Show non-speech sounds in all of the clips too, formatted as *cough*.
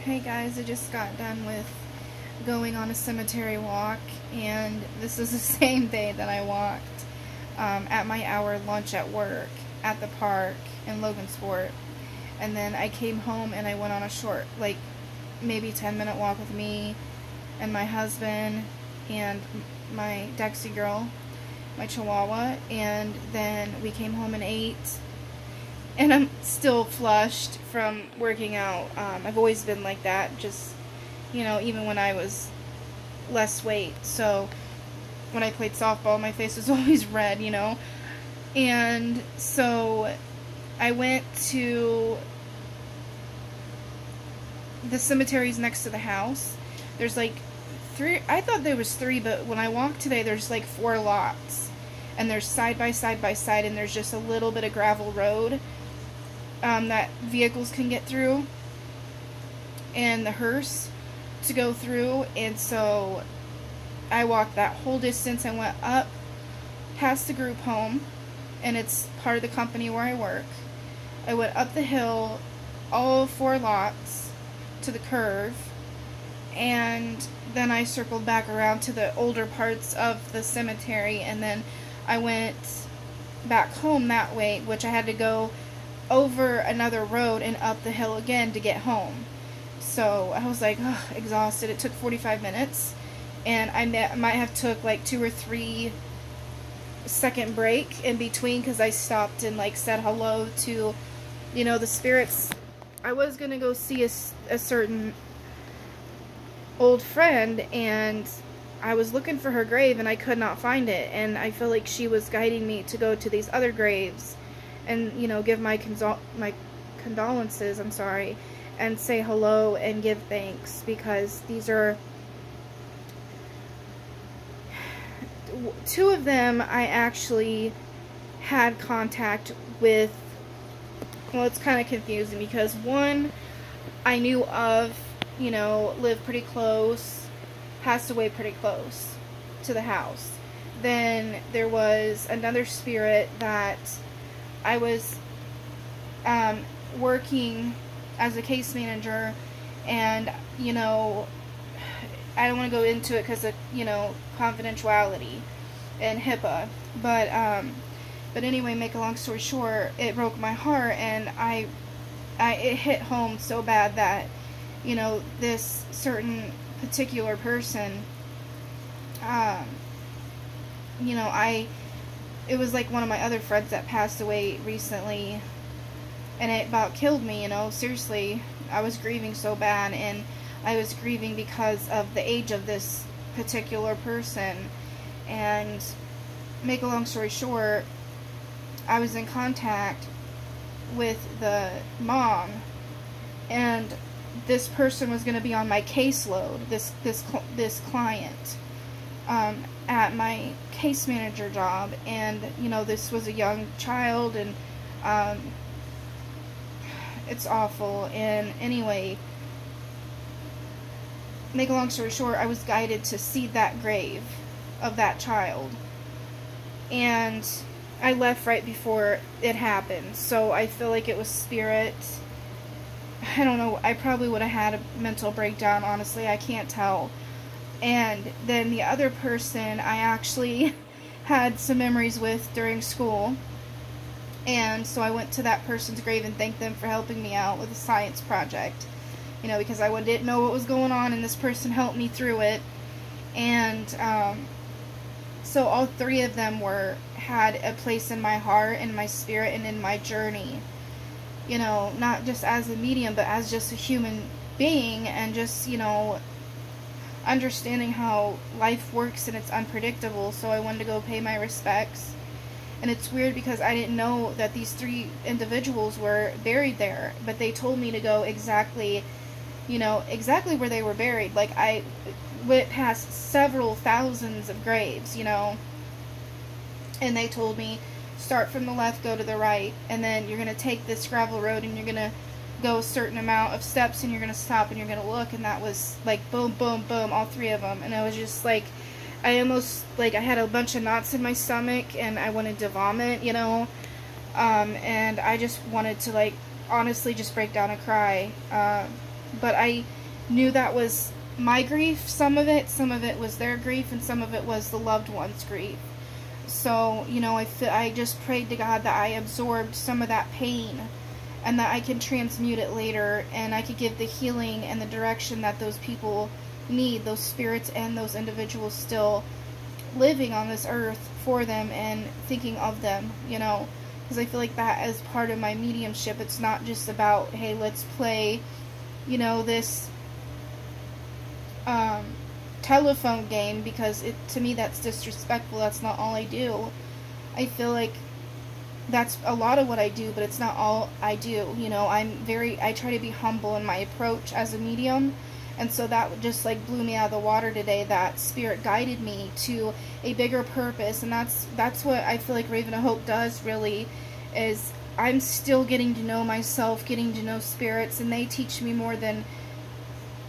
Hey guys, I just got done with going on a cemetery walk, and this is the *laughs* same day that I walked um, at my hour lunch at work at the park in Logansport. And then I came home and I went on a short, like maybe 10 minute walk with me and my husband and my Dexy girl, my Chihuahua, and then we came home and ate and I'm still flushed from working out. Um, I've always been like that, just, you know, even when I was less weight. So when I played softball, my face was *laughs* always red, you know. And so I went to the cemeteries next to the house. There's like three, I thought there was three, but when I walked today, there's like four lots. And there's side by side by side, and there's just a little bit of gravel road um, that vehicles can get through and the hearse to go through and so I walked that whole distance and went up past the group home and it's part of the company where I work. I went up the hill all four lots to the curve and then I circled back around to the older parts of the cemetery and then I went back home that way which I had to go over another road and up the hill again to get home. So I was like, exhausted. It took 45 minutes, and I might have took like two or three second break in between because I stopped and like said hello to, you know, the spirits. I was gonna go see a, a certain old friend, and I was looking for her grave and I could not find it, and I feel like she was guiding me to go to these other graves and you know give my consol my condolences I'm sorry and say hello and give thanks because these are two of them I actually had contact with well it's kind of confusing because one I knew of you know lived pretty close passed away pretty close to the house. Then there was another spirit that I was um, working as a case manager, and you know, I don't want to go into it because of you know confidentiality and HIPAA, but um, but anyway, make a long story short, it broke my heart, and I, I it hit home so bad that you know this certain particular person, um, you know, I it was like one of my other friends that passed away recently and it about killed me you know? Seriously i was grieving so bad and i was grieving because of the age of this particular person. And make a long story short i was in contact with the mom and this person was going to be on my caseload this this this client um, at my case manager job, and you know this was a young child, and um, it's awful. And anyway, make a long story short, I was guided to see that grave of that child, and I left right before it happened. So I feel like it was spirit. I don't know. I probably would have had a mental breakdown. Honestly, I can't tell and then the other person I actually *laughs* had some memories with during school. And so I went to that person's grave and thanked them for helping me out with a science project. You know, because I didn't know what was going on, and this person helped me through it. And um, so all three of them were had a place in my heart, in my spirit, and in my journey. You know, not just as a medium, but as just a human being, and just you know understanding how life works and it's unpredictable, so I wanted to go pay my respects. And it's weird because I didn't know that these three individuals were buried there, but they told me to go exactly, you know, exactly where they were buried. Like, I went past several thousands of graves, you know, and they told me, start from the left, go to the right, and then you're going to take this gravel road and you're going to go a certain amount of steps and you're going to stop and you're going to look and that was like boom boom boom all three of them and I was just like I almost like I had a bunch of knots in my stomach and I wanted to vomit you know? Um, and I just wanted to like honestly just break down and cry. Uh, but I knew that was my grief, some of it, some of it was their grief, and some of it was the loved one's grief. So, you know, I, I just prayed to God that I absorbed some of that pain and that I can transmute it later and I could give the healing and the direction that those people need, those spirits and those individuals still living on this earth for them and thinking of them, you know. Because I feel like that is part of my mediumship. It's not just about, hey, let's play, you know, this um, telephone game because it to me that's disrespectful. That's not all I do. I feel like that's a lot of what I do, but it's not all I do. You know, I'm very I try to be humble in my approach as a medium. And so that just like blew me out of the water today that spirit guided me to a bigger purpose and that's that's what I feel like Raven of Hope does really is I'm still getting to know myself, getting to know spirits and they teach me more than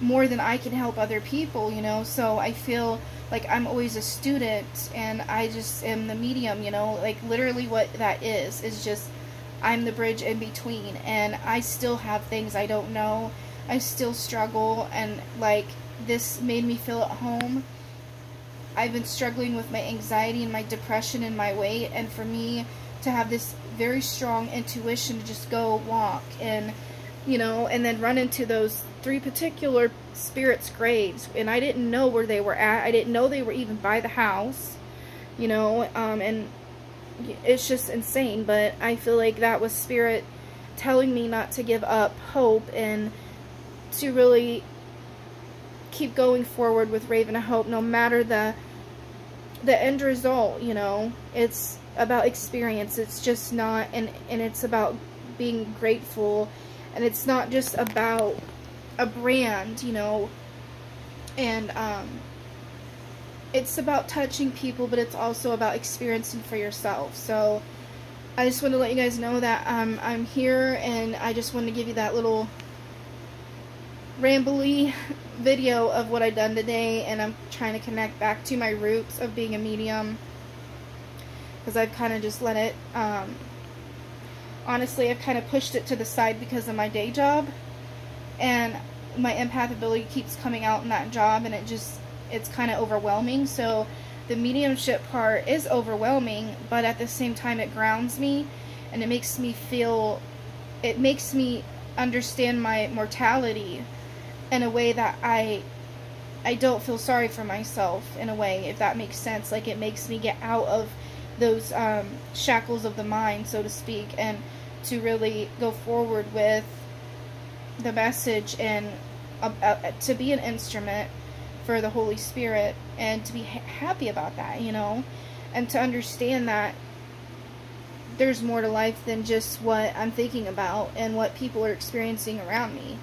more than I can help other people, you know. So I feel like I'm always a student and I just am the medium, you know. Like literally what that is is just I'm the bridge in between and I still have things I don't know. I still struggle and like this made me feel at home. I've been struggling with my anxiety and my depression and my weight and for me to have this very strong intuition to just go walk and you know, and then run into those three particular spirits' graves, and I didn't know where they were at. I didn't know they were even by the house, you know, um, and it's just insane. But I feel like that was spirit telling me not to give up hope and to really keep going forward with Raven of Hope, no matter the the end result. You know, it's about experience. It's just not, and and it's about being grateful and it's not just about a brand, you know, and um, it's about touching people, but it's also about experiencing for yourself. So I just want to let you guys know that um, I'm here, and I just want to give you that little rambly *laughs* video of what I've done today, and I'm trying to connect back to my roots of being a medium, because I've kind of just let it um, honestly, I've kind of pushed it to the side because of my day job. And my empath ability keeps coming out in that job and it just, it's kind of overwhelming. So the mediumship part is overwhelming, but at the same time it grounds me and it makes me feel, it makes me understand my mortality in a way that I I don't feel sorry for myself in a way, if that makes sense. Like it makes me get out of those um, shackles of the mind, so to speak, and to really go forward with the message and uh, uh, to be an instrument for the Holy Spirit and to be ha happy about that, you know, and to understand that there's more to life than just what I'm thinking about and what people are experiencing around me.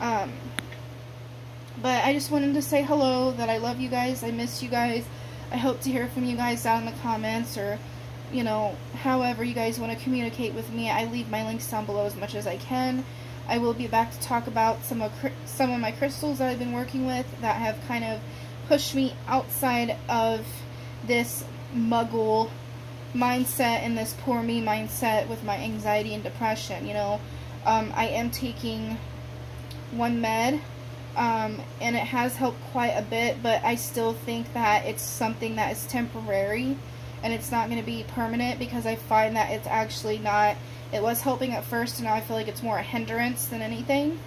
Um, but I just wanted to say hello, that I love you guys, I miss you guys. I hope to hear from you guys down in the comments or you know, however you guys want to communicate with me, I leave my links down below as much as I can. I will be back to talk about some of some of my crystals that I've been working with that have kind of pushed me outside of this muggle mindset and this poor me mindset with my anxiety and depression. You know, um, I am taking one med, um, and it has helped quite a bit, but I still think that it's something that is temporary and it's not going to be permanent because I find that it's actually not, it was helping at first and now I feel like it's more a hindrance than anything.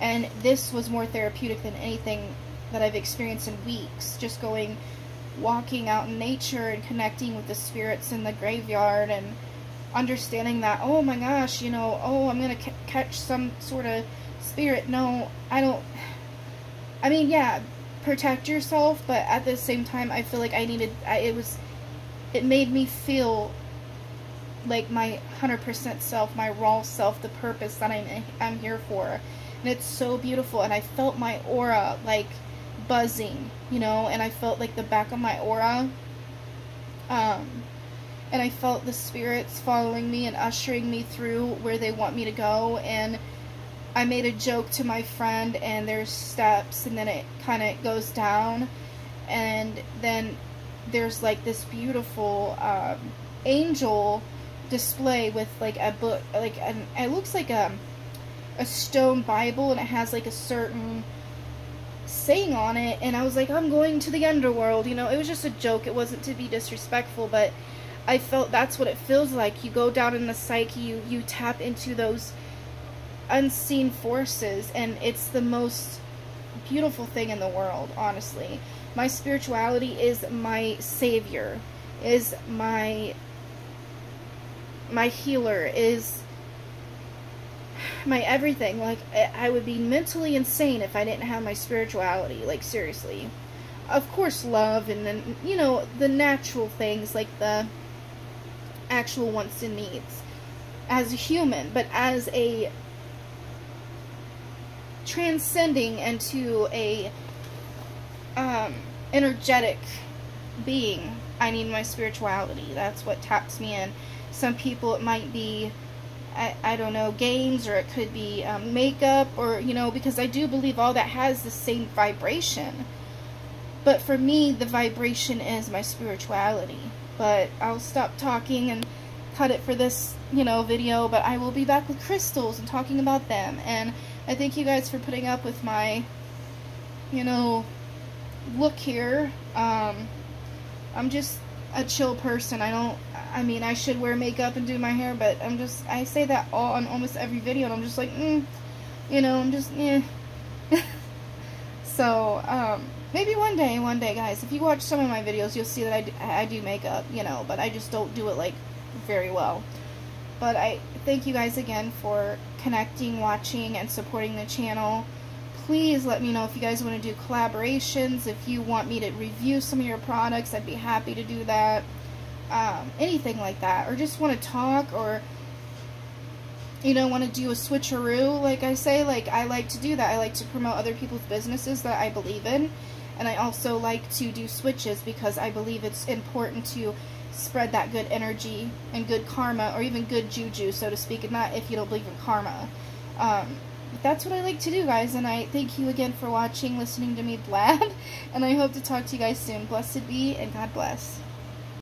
And this was more therapeutic than anything that I've experienced in weeks. Just going, walking out in nature and connecting with the spirits in the graveyard and understanding that, oh my gosh, you know, oh, I'm going to catch some sort of spirit. No, I don't. I mean, yeah, protect yourself, but at the same time, I feel like I needed, I, it was it made me feel like my 100% self, my raw self, the purpose that I'm, I'm here for. And it's so beautiful. And I felt my aura like buzzing, you know, and I felt like the back of my aura. Um, and I felt the spirits following me and ushering me through where they want me to go. And I made a joke to my friend, and there's steps, and then it kind of goes down. And then there's like this beautiful um, angel display with like a book, like an, it looks like a, a stone Bible and it has like a certain saying on it and I was like, I'm going to the underworld, you know, it was just a joke. It wasn't to be disrespectful, but I felt that's what it feels like. You go down in the psyche, you, you tap into those unseen forces and it's the most beautiful thing in the world, honestly. My spirituality is my savior, is my my healer, is my everything. Like I would be mentally insane if I didn't have my spirituality, like seriously. Of course love and then you know, the natural things like the actual wants and needs as a human, but as a transcending into a um, energetic being. I need my spirituality. That's what taps me in. Some people it might be, I, I don't know, games or it could be um, makeup or, you know, because I do believe all that has the same vibration. But for me, the vibration is my spirituality. But I'll stop talking and cut it for this, you know, video. But I will be back with crystals and talking about them. And I thank you guys for putting up with my, you know, look here. Um, I'm just a chill person. I don't, I mean, I should wear makeup and do my hair, but I'm just, I say that all on almost every video, and I'm just like, mm, you know, I'm just, eh. *laughs* so, um, maybe one day, one day, guys, if you watch some of my videos, you'll see that I do, I do makeup, you know, but I just don't do it, like, very well. But I thank you guys again for connecting, watching, and supporting the channel. Please let me know if you guys want to do collaborations, if you want me to review some of your products, I'd be happy to do that. Um, anything like that. Or just want to talk or you know, want to do a switcheroo, like I say, like I like to do that. I like to promote other people's businesses that I believe in. And I also like to do switches because I believe it's important to spread that good energy and good karma, or even good juju, so to speak, and not if you don't believe in karma. Um, that's what I like to do, guys, and I thank you again for watching, listening to me blab, *laughs* and I hope to talk to you guys soon. Blessed be, and God bless.